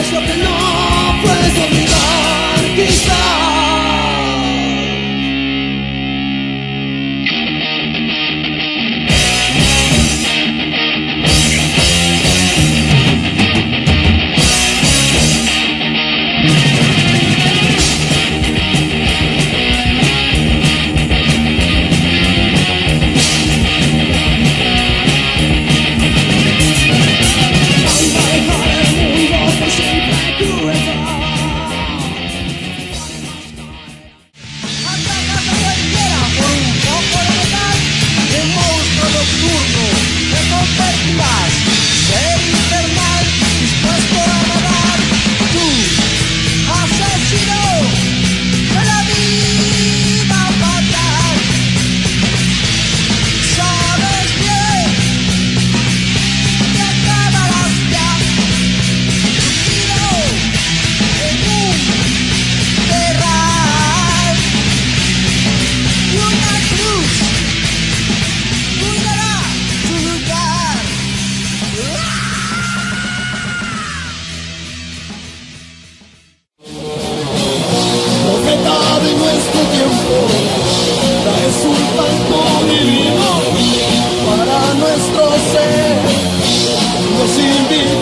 es lo que no puedes olvidar. 我身边。